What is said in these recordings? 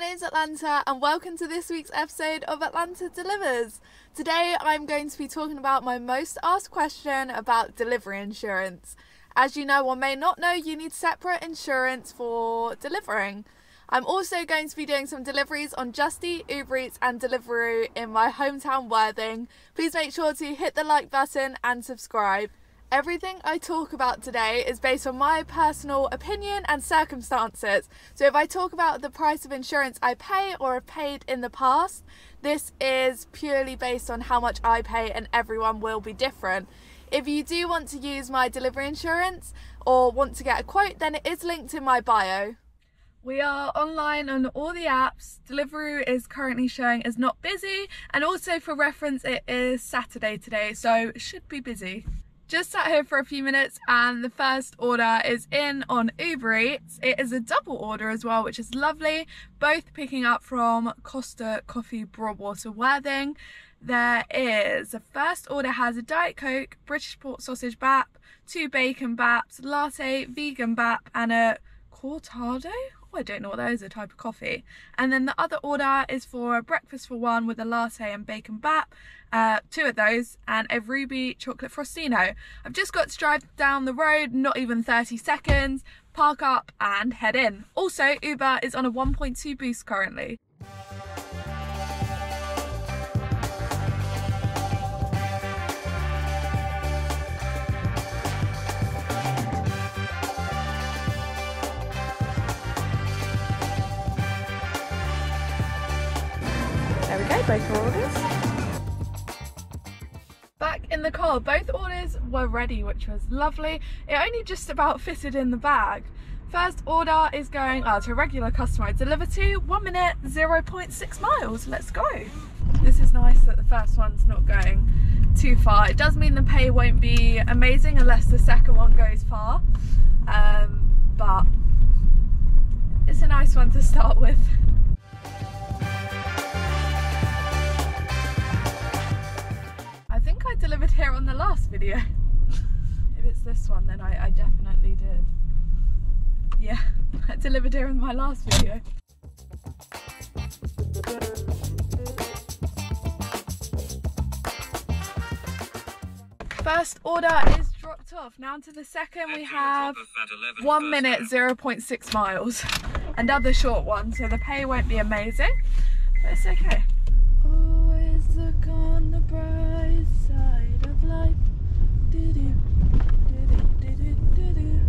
name's Atlanta, and welcome to this week's episode of Atlanta Delivers. Today, I'm going to be talking about my most asked question about delivery insurance. As you know or may not know, you need separate insurance for delivering. I'm also going to be doing some deliveries on Just Eat, Uber Eats, and Deliveroo in my hometown Worthing. Please make sure to hit the like button and subscribe. Everything I talk about today is based on my personal opinion and circumstances. So, if I talk about the price of insurance I pay or have paid in the past, this is purely based on how much I pay, and everyone will be different. If you do want to use my delivery insurance or want to get a quote, then it is linked in my bio. We are online on all the apps. Deliveroo is currently showing as not busy, and also for reference, it is Saturday today, so should be busy. Just sat here for a few minutes and the first order is in on Uber Eats. It is a double order as well, which is lovely. Both picking up from Costa Coffee Broadwater Worthing. There is, the first order has a Diet Coke, British pork sausage bap, two bacon baps, latte, vegan bap and a cortado? Oh, I don't know what that is, a type of coffee. And then the other order is for a breakfast for one with a latte and bacon bap, uh, two of those, and a ruby chocolate frostino. I've just got to drive down the road, not even 30 seconds, park up and head in. Also, Uber is on a 1.2 boost currently. Orders. Back in the car, both orders were ready, which was lovely. It only just about fitted in the bag. First order is going oh, to a regular customer I deliver to, one minute, 0.6 miles. Let's go. This is nice that the first one's not going too far. It does mean the pay won't be amazing unless the second one goes far. Um, but it's a nice one to start with. Delivered here on the last video. if it's this one, then I, I definitely did. Yeah, I delivered here in my last video. First order is dropped off. Now to the second we have one minute 0.6 miles. Another short one, so the pay won't be amazing, but it's okay. Always look on the bright side of life. Do-do, do-do, do-do, do-do.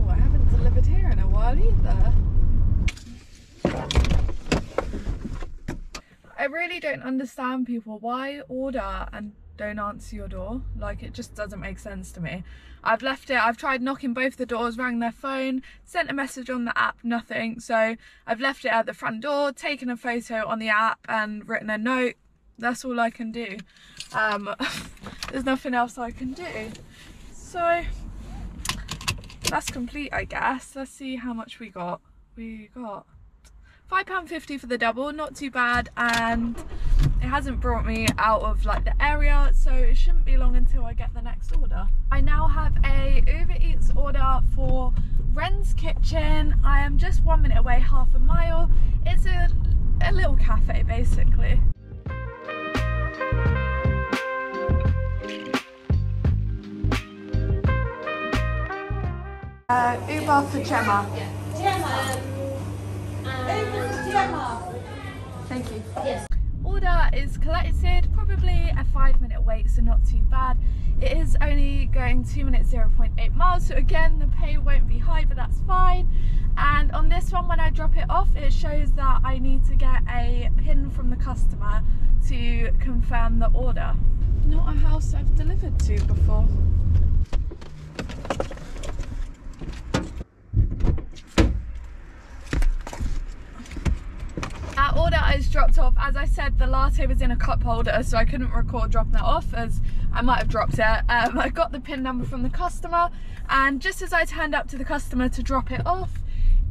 Oh, I haven't delivered here in a while either. I really don't understand people. Why order and don't answer your door? Like, it just doesn't make sense to me. I've left it, I've tried knocking both the doors, rang their phone, sent a message on the app, nothing. So I've left it at the front door, taken a photo on the app and written a note. That's all I can do. Um, there's nothing else I can do. So that's complete, I guess. Let's see how much we got. We got £5.50 for the double, not too bad, and it hasn't brought me out of like the area, so it shouldn't be long until I get the next order. I now have a Uber Eats order for Wren's Kitchen. I am just one minute away, half a mile. It's a, a little cafe basically. Uh, Uber for Gemma. Thank you. Yes. Order is collected, probably a five minute wait, so not too bad. It is only going two minutes, 0.8 miles, so again, the pay won't be high, but that's fine. And on this one, when I drop it off, it shows that I need to get a pin from the customer to confirm the order. Not a house I've delivered to before. That order is dropped off. As I said, the latte was in a cup holder, so I couldn't record dropping that off as I might have dropped it. Um, I got the pin number from the customer, and just as I turned up to the customer to drop it off,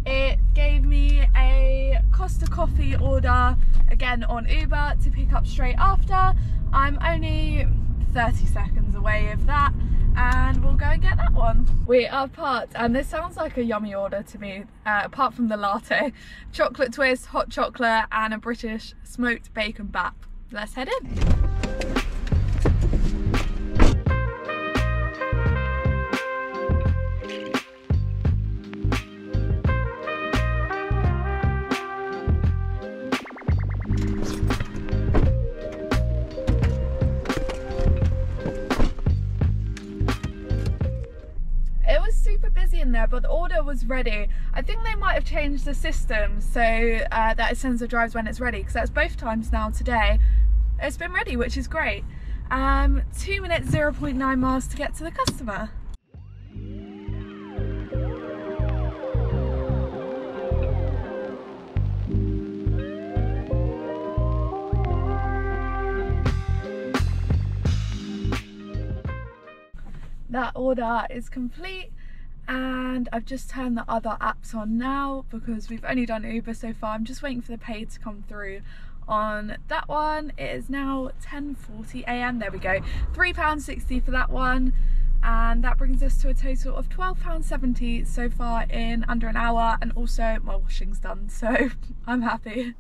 it gave me a Costa Coffee order again on Uber to pick up straight after. I'm only 30 seconds away of that and we'll go and get that one. We are parked and this sounds like a yummy order to me, uh, apart from the latte. Chocolate twist, hot chocolate and a British smoked bacon bap. Let's head in. But the order was ready. I think they might have changed the system so uh, that it sends the drives when it's ready because that's both times now today. It's been ready which is great. Um, 2 minutes 0.9 miles to get to the customer. That order is complete and I've just turned the other apps on now because we've only done Uber so far. I'm just waiting for the pay to come through on that one. It is now 10.40am, there we go. £3.60 for that one and that brings us to a total of £12.70 so far in under an hour and also my washing's done so I'm happy.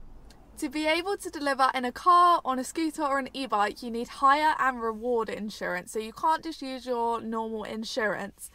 To be able to deliver in a car, on a scooter or an e-bike you need hire and reward insurance so you can't just use your normal insurance.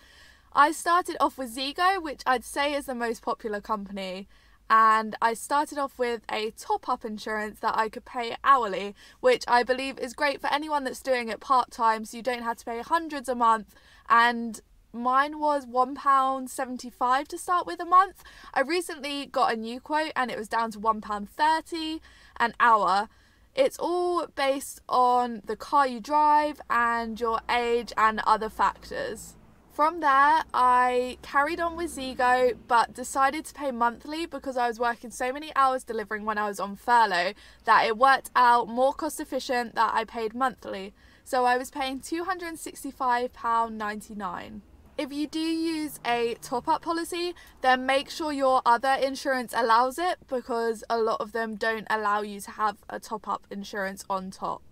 I started off with Zego, which I'd say is the most popular company. And I started off with a top up insurance that I could pay hourly, which I believe is great for anyone that's doing it part time so you don't have to pay hundreds a month. And mine was £1.75 to start with a month. I recently got a new quote and it was down to £1.30 an hour. It's all based on the car you drive and your age and other factors. From there, I carried on with Zego but decided to pay monthly because I was working so many hours delivering when I was on furlough that it worked out more cost efficient that I paid monthly. So I was paying £265.99. If you do use a top up policy, then make sure your other insurance allows it because a lot of them don't allow you to have a top up insurance on top.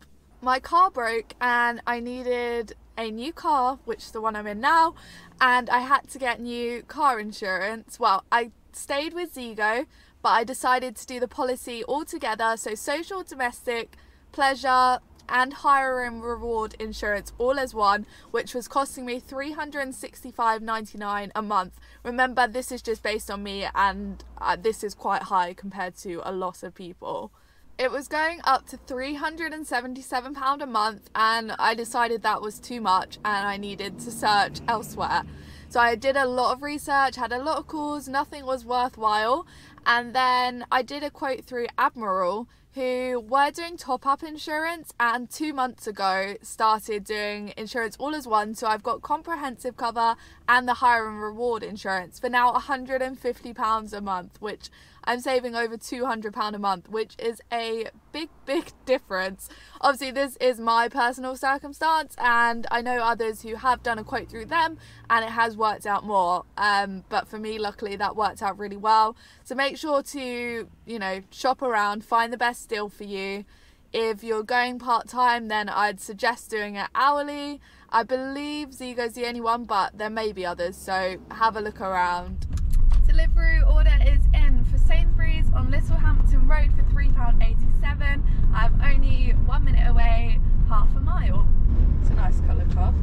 My car broke and I needed a new car, which is the one I'm in now, and I had to get new car insurance. Well, I stayed with Zego, but I decided to do the policy all together. So social, domestic, pleasure, and hire and reward insurance all as one, which was costing me $365.99 a month. Remember, this is just based on me, and uh, this is quite high compared to a lot of people. It was going up to £377 a month, and I decided that was too much and I needed to search elsewhere. So I did a lot of research, had a lot of calls, nothing was worthwhile. And then I did a quote through Admiral, who were doing top up insurance and two months ago started doing insurance all as one. So I've got comprehensive cover and the hire and reward insurance for now £150 a month, which I'm saving over £200 a month, which is a big, big difference. Obviously, this is my personal circumstance, and I know others who have done a quote through them and it has worked out more. Um, but for me, luckily, that worked out really well. So make sure to, you know, shop around, find the best deal for you. If you're going part time, then I'd suggest doing it hourly. I believe Zego's the only one, but there may be others, so have a look around. Delivery order is Sainsbury's on Littlehampton Road for £3.87. I'm only one minute away, half a mile. It's a nice colour car.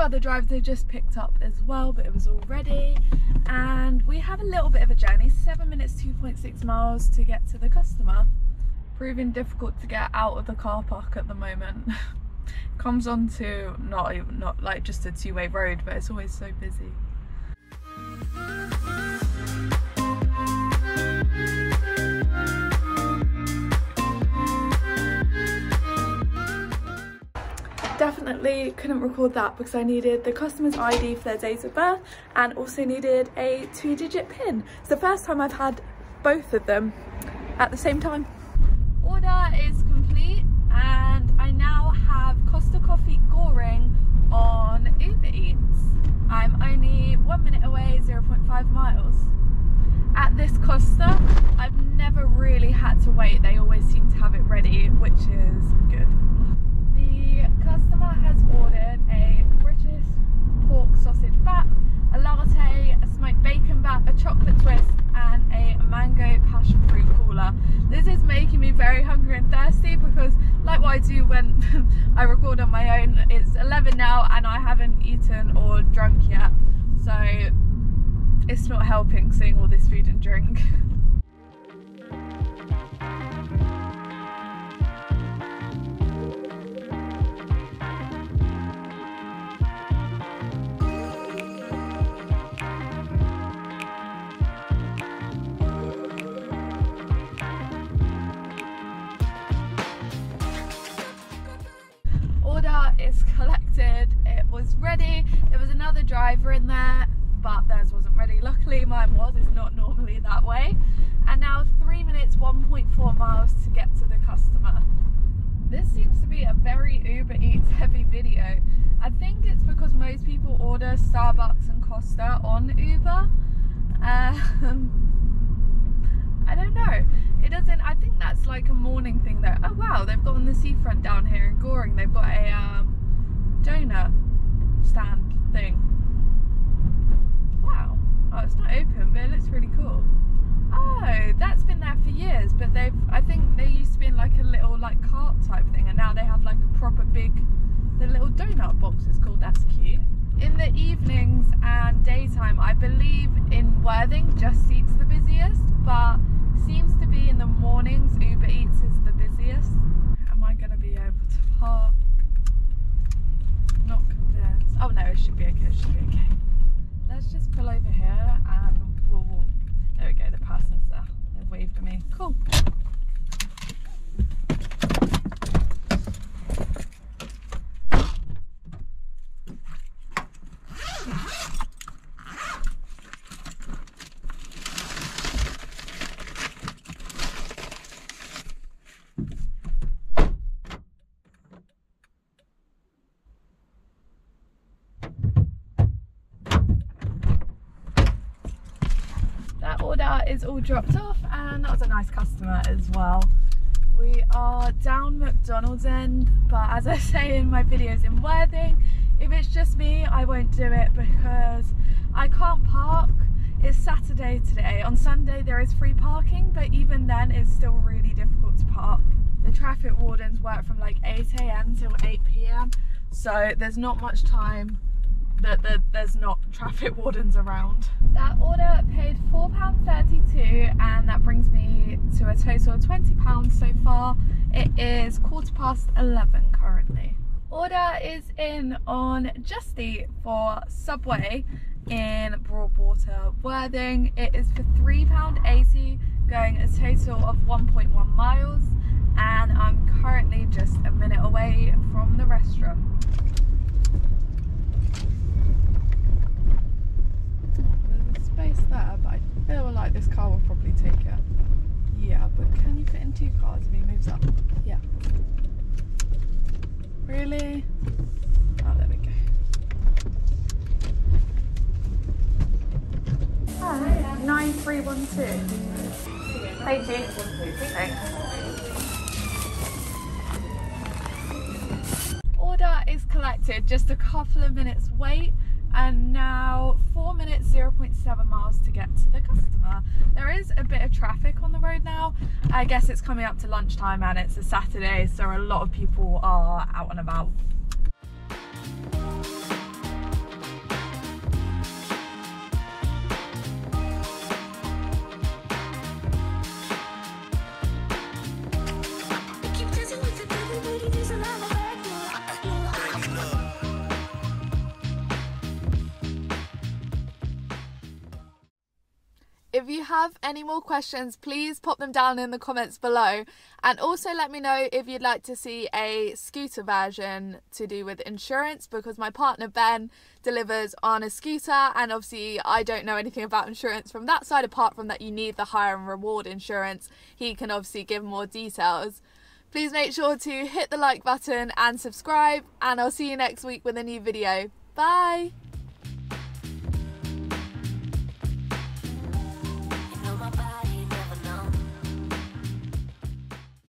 Other drives they just picked up as well, but it was all ready. And we have a little bit of a journey, seven minutes, 2.6 miles to get to the customer. Proving difficult to get out of the car park at the moment. Comes on to not, not like just a two-way road, but it's always so busy. Definitely couldn't record that because I needed the customer's ID for their date of birth and also needed a two digit pin. It's the first time I've had both of them at the same time. Order is complete and I now have Costa Coffee Goring on Uber Eats. I'm only one minute away, 0.5 miles. At this Costa, I've never really had to wait. They always seem to have it ready, which is good. The customer has ordered a British pork sausage bat, a latte, a smoked bacon bat, a chocolate twist, and a mango passion fruit cooler. This is making me very hungry and thirsty because like what I do when I record on my own, it's 11 now and I haven't eaten or drunk yet. So it's not helping seeing all this food and drink. another driver in there but theirs wasn't ready luckily mine was it's not normally that way and now three minutes 1.4 miles to get to the customer this seems to be a very uber eats heavy video i think it's because most people order starbucks and costa on uber um, I don't know. It doesn't. I think that's like a morning thing though. Oh wow, they've got on the seafront down here in Goring. They've got a um, donut stand thing. Wow. Oh, it's not open, but it looks really cool. Oh, that's been there for years, but they've. I think they used to be in like a little like cart type thing, and now they have like a proper big, the little donut box. It's called. That's cute. In the evenings and daytime, I believe in Worthing Just Eat's the busiest, but seems to be in the mornings Uber Eats is the busiest. Am I to be able to park? Not convinced. Oh no, it should be okay, it should be okay. Let's just pull over here and we'll walk. There we go, the person's there. They've waved at me. Cool. that order is all dropped off and that was a nice customer as well. We are down McDonald's end but as I say in my videos in Worthing if it's just me I won't do it because I can't park. It's Saturday today. On Sunday there is free parking but even then it's still really difficult to park. The traffic wardens work from like 8am till 8pm so there's not much time that, that there's not traffic wardens around. That order paid £4.32 and that brings me to a total of £20 so far. It is quarter past 11 currently. Order is in on Just Eat for Subway in Broadwater, Worthing. It is for £3.80 going a total of 1.1 miles and I'm currently just a minute away from the restaurant. There's a space there, but I feel like this car will probably take it. Yeah, but can you fit in two cars if he moves up? Yeah. Really? Oh, there we go. Oh, 9312. Thank you. Thanks. Order is collected, just a couple of minutes wait and now 4 minutes 0.7 miles to get to the customer. There is a bit of traffic on the road now. I guess it's coming up to lunchtime and it's a saturday so a lot of people are out and about have any more questions, please pop them down in the comments below. And also let me know if you'd like to see a scooter version to do with insurance because my partner Ben delivers on a scooter and obviously I don't know anything about insurance from that side apart from that you need the hire and reward insurance. He can obviously give more details. Please make sure to hit the like button and subscribe and I'll see you next week with a new video. Bye!